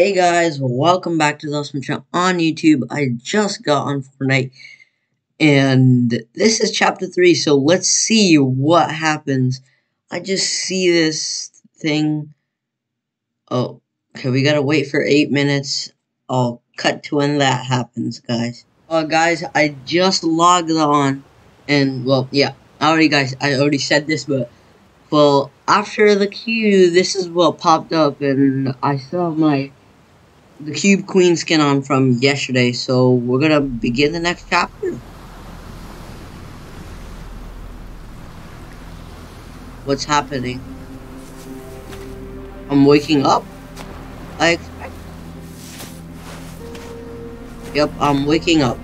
Hey guys, welcome back to the Awesome Channel on YouTube. I just got on Fortnite, and this is chapter 3, so let's see what happens. I just see this thing. Oh, okay, we gotta wait for 8 minutes. I'll cut to when that happens, guys. Uh, guys, I just logged on, and, well, yeah, I already, guys, I already said this, but well, after the queue, this is what popped up, and I saw my the Cube Queen skin on from yesterday, so we're gonna begin the next chapter. What's happening? I'm waking up? I expect. Yep, I'm waking up.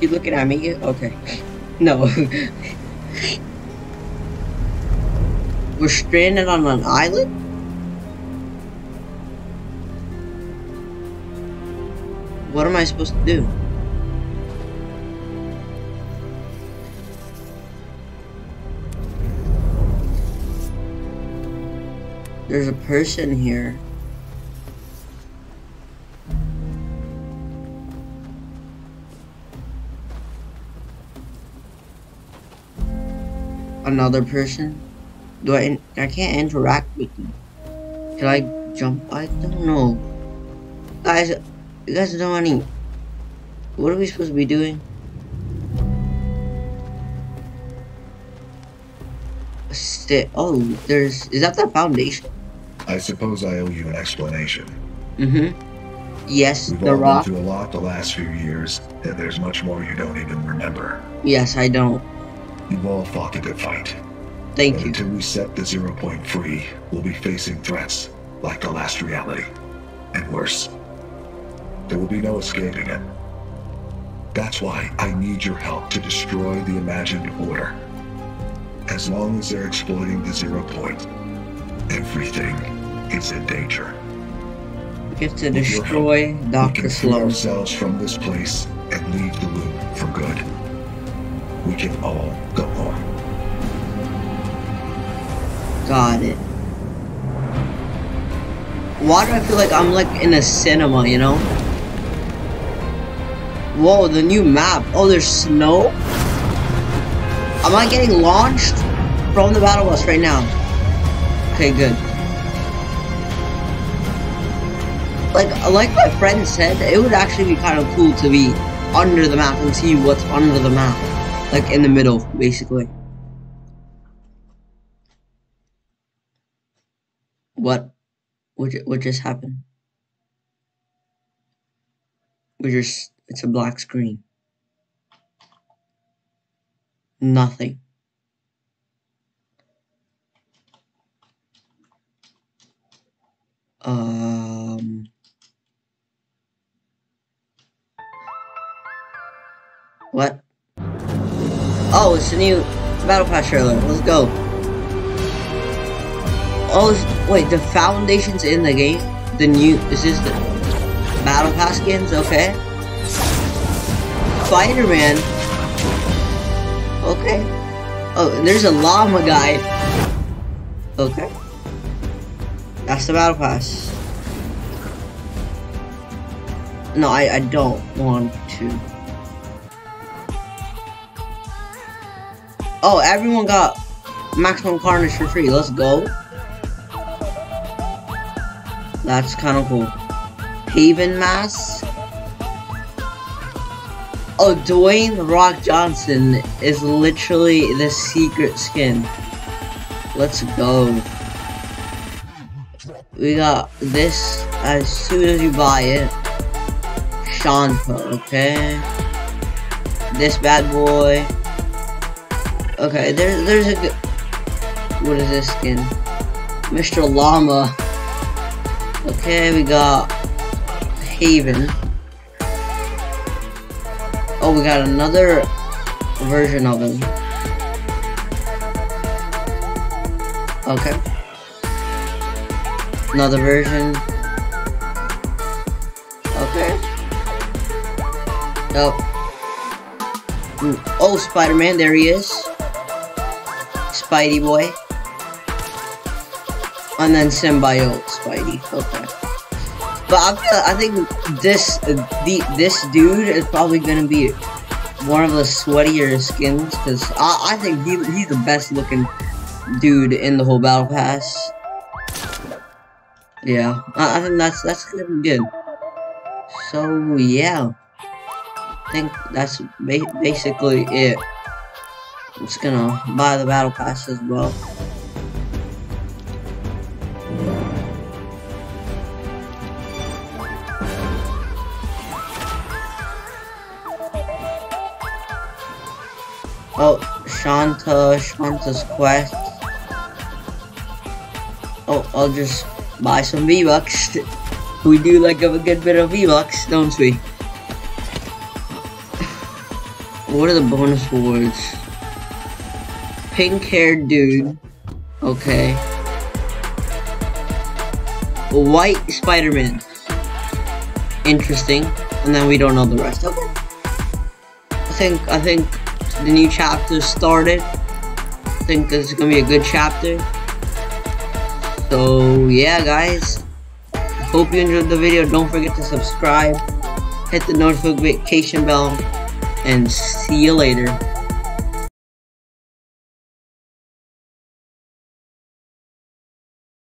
You looking at me? Okay. No. We're stranded on an island? What am I supposed to do? There's a person here. Another person? Do I? I can't interact with you. Can I jump? I don't know. Guys, you guys don't know any? What are we supposed to be doing? Stay. Oh, there's. Is that the foundation? I suppose I owe you an explanation. Mm-hmm. Yes, We've the all rock. been through a lot the last few years, and there's much more you don't even remember. Yes, I don't. You've all fought a good fight. Thank you. until we set the zero point free, we'll be facing threats like the last reality. And worse. There will be no escaping it. That's why I need your help to destroy the imagined order. As long as they're exploiting the zero point, everything is in danger. We have to With destroy help, Dr. We can free Slone. ourselves from this place and leave the loop for good. We can all go home. Got it. Why do I feel like I'm like in a cinema, you know? Whoa, the new map. Oh, there's snow? Am I getting launched from the battle bus right now? Okay, good. Like, like my friend said, it would actually be kind of cool to be under the map and see what's under the map. Like, in the middle, basically. What? What, what just happened? We just, it's a black screen. Nothing. Um. What? Oh, it's a new Battle Pass trailer. Let's go. Oh, wait, the foundation's in the game? The new, this is this the Battle Pass skins? Okay. Spider-Man. Okay. Oh, there's a llama guy. Okay. That's the Battle Pass. No, I, I don't want to. Oh, everyone got maximum carnage for free. Let's go. That's kind of cool. Haven mask. Oh, Dwayne Rock Johnson is literally the secret skin. Let's go. We got this as soon as you buy it. Shanta, okay? This bad boy. Okay, there, there's a good. What is this skin? Mr. Llama. Okay, we got Haven. Oh, we got another version of him. Okay. Another version. Okay. Nope. Mm, oh, Spider-Man, there he is. Spidey boy. And then Symbiote Spidey. Okay. But I, feel, I think this uh, the this dude is probably gonna be one of the sweatier skins because I, I think he, he's the best looking dude in the whole battle pass. Yeah, I, I think that's that's gonna be good. So yeah, I think that's ba basically it. I'm just gonna buy the battle pass as well. Oh, Shanta, Shanta's quest. Oh, I'll just buy some V-Bucks. We do like a good bit of V-Bucks, don't we? What are the bonus rewards? Pink-haired dude. Okay. White Spider-Man. Interesting. And then we don't know the rest. Okay. I think, I think the new chapter started. I think this is gonna be a good chapter. So yeah guys. Hope you enjoyed the video. Don't forget to subscribe. Hit the notification bell. And see you later.